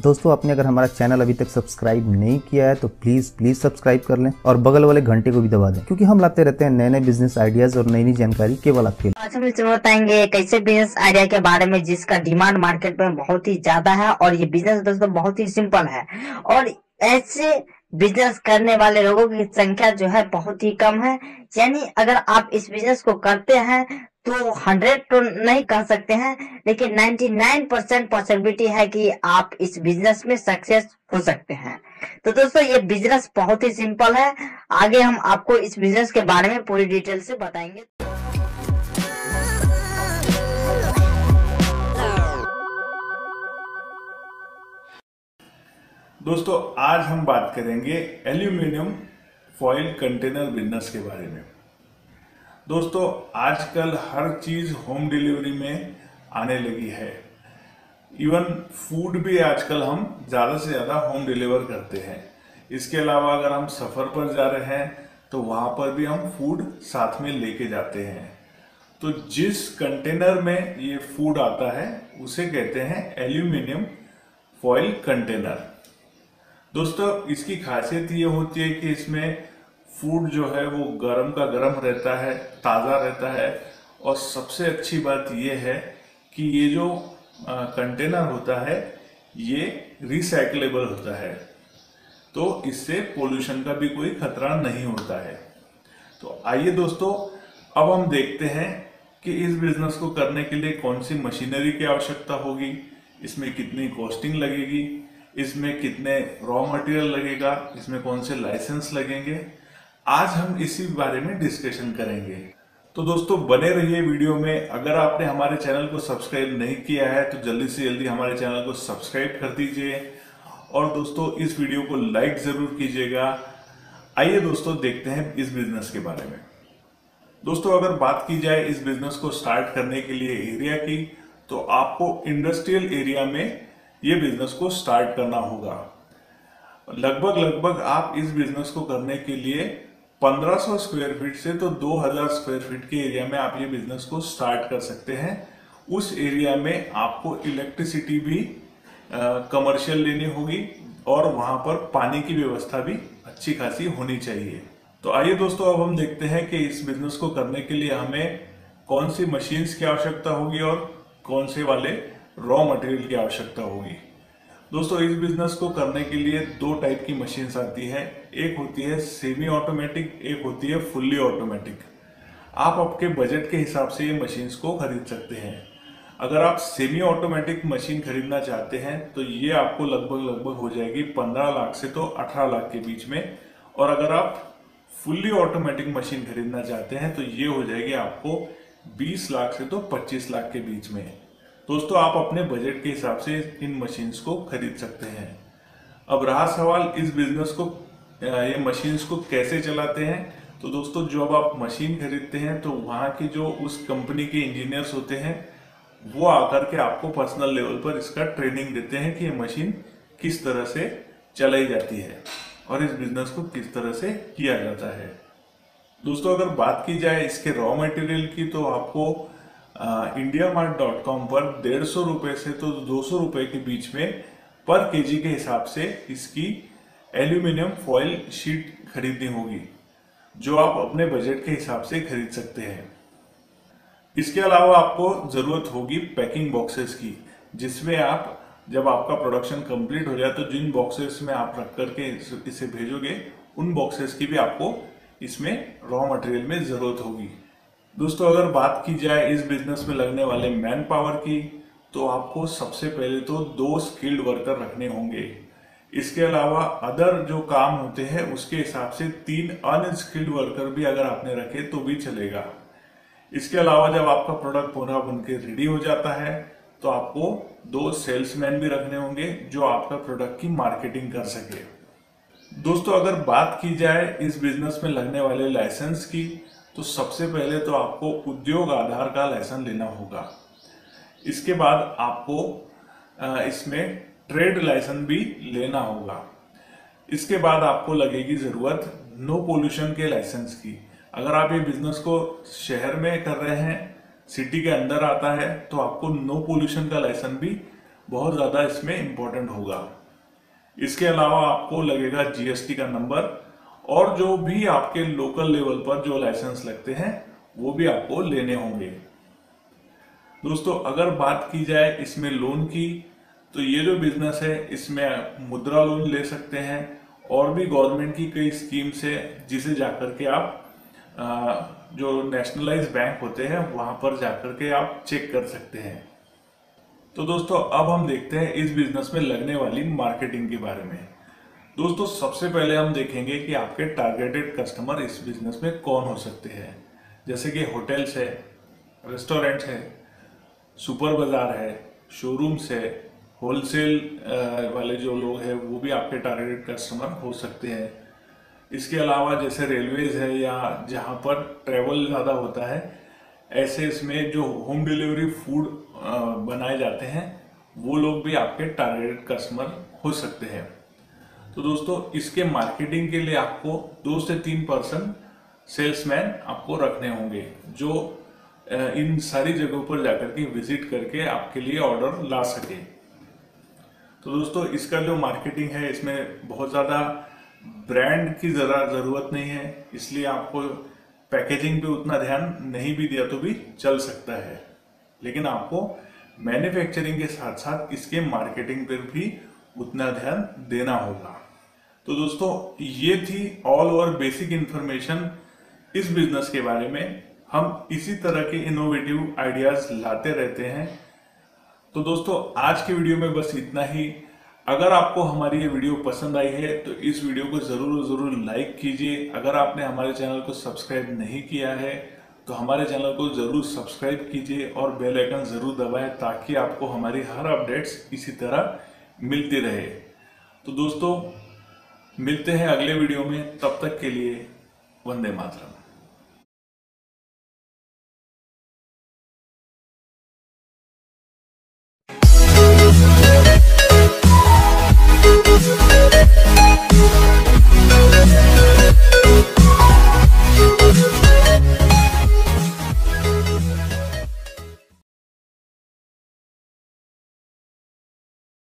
दोस्तों, आपने अगर हमारा चैनल अभी तक सब्सक्राइब नहीं किया है तो प्लीज़ प्लीज़ सब्सक्राइब कर लें और बगल वाले घंटे को भी दबा दें, क्योंकि हम लाते रहते हैं नए नए बिज़नेस आइडियाज़ और नई नई जानकारी केवल आपके लिए। आज हम बताएँगे एक ऐसे बिज़नेस आइडिया के बारे में, जिसका डिमांड मार्केट में बहुत ही ज़्यादा है और ये बिज़नेस दोस्तों बहुत ही सिंपल है। और ऐसे बिज़नेस करने वाले लोगों की संख्या जो है बहुत ही कम है। यानी अगर आप इस बिज़नेस को करते हैं तो हंड्रेड तो नहीं कह सकते हैं, लेकिन 99 परसेंट पॉसिबिलिटी है कि आप इस बिज़नेस में सक्सेस हो सकते हैं। तो दोस्तों, ये बिज़नेस बहुत ही सिंपल है। आगे हम आपको इस बिज़नेस के बारे में पूरी डिटेल से बताएँगे। दोस्तों, आज हम बात करेंगे एल्यूमिनियम फॉइल कंटेनर बिज़नेस के बारे में। दोस्तों, आजकल हर चीज़ होम डिलीवरी में आने लगी है। इवन फ़ूड भी आजकल हम ज़्यादा से ज़्यादा होम डिलीवर करते हैं। इसके अलावा अगर हम सफ़र पर जा रहे हैं तो वहाँ पर भी हम फ़ूड साथ में लेके जाते हैं। तो जिस कंटेनर में ये फ़ूड आता है, उसे कहते हैं एल्यूमिनियम फॉइल कंटेनर दोस्तों, इसकी खासियत ये होती है कि इसमें फ़ूड जो है वो गर्म का गर्म रहता है, ताज़ा रहता है। और सबसे अच्छी बात ये है कि ये जो कंटेनर होता है, ये रिसाइकलेबल होता है। तो इससे पोल्यूशन का भी कोई खतरा नहीं होता है। तो आइए दोस्तों, अब हम देखते हैं कि इस बिज़नेस को करने के लिए कौन सी मशीनरी की आवश्यकता होगी, इसमें कितनी कॉस्टिंग लगेगी, इसमें कितने रॉ मटेरियल लगेगा, इसमें कौन से लाइसेंस लगेंगे। आज हम इसी बारे में डिस्कशन करेंगे। तो दोस्तों, बने रहिए वीडियो में। अगर आपने हमारे चैनल को सब्सक्राइब नहीं किया है तो जल्दी से जल्दी हमारे चैनल को सब्सक्राइब कर दीजिए। और दोस्तों, इस वीडियो को लाइक ज़रूर कीजिएगा। आइए दोस्तों, देखते हैं इस बिज़नेस के बारे में। दोस्तों, अगर बात की जाए इस बिज़नेस को स्टार्ट करने के लिए एरिया की तो आपको इंडस्ट्रियल एरिया में ये बिज़नेस को स्टार्ट करना होगा। लगभग लगभग आप इस बिज़नेस को करने के लिए 1500 स्क्वायर फीट से तो 2000 स्क्वायर फीट के एरिया में आप ये बिज़नेस को स्टार्ट कर सकते हैं। उस एरिया में आपको इलेक्ट्रिसिटी भी कमर्शियल लेनी होगी और वहाँ पर पानी की व्यवस्था भी अच्छी खासी होनी चाहिए। तो आइए दोस्तों, अब हम देखते हैं कि इस बिज़नेस को करने के लिए हमें कौन सी मशीन्स की आवश्यकता होगी और कौन से वाले रॉ मटेरियल की आवश्यकता होगी। दोस्तों, इस बिज़नेस को करने के लिए दो टाइप की मशीन्स आती है। एक होती है सेमी ऑटोमेटिक एक होती है फुल्ली ऑटोमेटिक आप आपके बजट के हिसाब से ये मशीन्स को खरीद सकते हैं। अगर आप सेमी ऑटोमेटिक मशीन खरीदना चाहते हैं तो ये आपको लगभग लगभग हो जाएगी पंद्रह लाख से तो अठारह लाख के बीच में। और अगर आप फुल्ली ऑटोमेटिक मशीन खरीदना चाहते हैं तो ये हो जाएगी आपको बीस लाख से तो पच्चीस लाख के बीच में। दोस्तों, आप अपने बजट के हिसाब से इन मशीन्स को खरीद सकते हैं। अब रहा सवाल, इस बिज़नेस को ये मशीन्स को कैसे चलाते हैं? तो दोस्तों जब आप मशीन खरीदते हैं तो वहाँ के जो उस कंपनी के इंजीनियर्स होते हैं, वो आकर के आपको पर्सनल लेवल पर इसका ट्रेनिंग देते हैं कि ये मशीन किस तरह से चलाई जाती है और इस बिज़नेस को किस तरह से किया जाता है। दोस्तों, अगर बात की जाए इसके रॉ मटेरियल की तो आपको इंडिया मार्ट डॉट कॉम पर डेढ़ सौ रुपए से तो दो सौ रुपए के बीच में पर केजी के हिसाब से इसकी एल्यूमिनियम फॉइल शीट खरीदनी होगी, जो आप अपने बजट के हिसाब से खरीद सकते हैं। इसके अलावा आपको ज़रूरत होगी पैकिंग बॉक्सेस की, जिसमें आप जब आपका प्रोडक्शन कंप्लीट हो जाए तो जिन बॉक्सेस में आप रख करके इसे भेजोगे, उन बॉक्सेस की भी आपको इसमें रॉ मटेरियल में ज़रूरत होगी। दोस्तों, अगर बात की जाए इस बिज़नेस में लगने वाले मैन पावर की तो आपको सबसे पहले तो दो स्किल्ड वर्कर रखने होंगे। इसके अलावा अदर जो काम होते हैं, उसके हिसाब से तीन अनस्किल्ड वर्कर भी अगर आपने रखे तो भी चलेगा। इसके अलावा जब आपका प्रोडक्ट पूरा बनके रेडी हो जाता है तो आपको दो सेल्समैन भी रखने होंगे, जो आपका प्रोडक्ट की मार्केटिंग कर सके। दोस्तों, अगर बात की जाए इस बिज़नेस में लगने वाले लाइसेंस की तो सबसे पहले तो आपको उद्योग आधार का लाइसेंस लेना होगा। इसके बाद आपको इसमें ट्रेड लाइसेंस भी लेना होगा। इसके बाद आपको लगेगी ज़रूरत नो पोल्यूशन के लाइसेंस की। अगर आप ये बिज़नेस को शहर में कर रहे हैं सिटी के अंदर आता है तो आपको नो पोल्यूशन का लाइसेंस भी बहुत ज़्यादा इसमें इम्पोर्टेंट होगा। इसके अलावा आपको लगेगा जीएसटी का नंबर और जो भी आपके लोकल लेवल पर जो लाइसेंस लगते हैं, वो भी आपको लेने होंगे। दोस्तों, अगर बात की जाए इसमें लोन की तो ये जो बिज़नेस है, इसमें मुद्रा लोन ले सकते हैं और भी गवर्नमेंट की कई स्कीम्स है, जिसे जाकर के आप जो नेशनलाइज बैंक होते हैं, वहाँ पर जाकर के आप चेक कर सकते हैं। तो दोस्तों, अब हम देखते हैं इस बिज़नेस में लगने वाली मार्केटिंग के बारे में। दोस्तों, सबसे पहले हम देखेंगे कि आपके टारगेटेड कस्टमर इस बिज़नेस में कौन हो सकते हैं। जैसे कि होटल्स है रेस्टोरेंट्स है सुपर बाज़ार है शोरूम्स है होलसेल वाले जो लोग हैं, वो भी आपके टारगेटेड कस्टमर हो सकते हैं। इसके अलावा जैसे रेलवेज है या जहाँ पर ट्रेवल ज़्यादा होता है, ऐसे इसमें जो होम डिलीवरी फ़ूड बनाए जाते हैं, वो लोग भी आपके टारगेटेड कस्टमर हो सकते हैं। तो दोस्तों, इसके मार्केटिंग के लिए आपको दो से तीन परसेंट सेल्समैन आपको रखने होंगे, जो इन सारी जगहों पर जाकर के विज़िट करके आपके लिए ऑर्डर ला सके। तो दोस्तों, इसका जो मार्केटिंग है, इसमें बहुत ज़्यादा ब्रांड की ज़रा ज़रूरत नहीं है, इसलिए आपको पैकेजिंग पे उतना ध्यान नहीं भी दिया तो भी चल सकता है। लेकिन आपको मैन्युफैक्चरिंग के साथ साथ इसके मार्केटिंग पर भी उतना ध्यान देना होगा। तो दोस्तों, ये थी ऑल ओवर बेसिक इंफॉर्मेशन इस बिज़नेस के बारे में। हम इसी तरह के इनोवेटिव आइडियाज़ लाते रहते हैं। तो दोस्तों, आज के वीडियो में बस इतना ही। अगर आपको हमारी ये वीडियो पसंद आई है तो इस वीडियो को ज़रूर ज़रूर लाइक कीजिए। अगर आपने हमारे चैनल को सब्सक्राइब नहीं किया है तो हमारे चैनल को ज़रूर सब्सक्राइब कीजिए और बेल आइकन ज़रूर दबाएँ ताकि आपको हमारी हर अपडेट्स इसी तरह मिलती रहे। तो दोस्तों मिलते हैं अगले वीडियो में तब तक के लिए वंदे मातरम।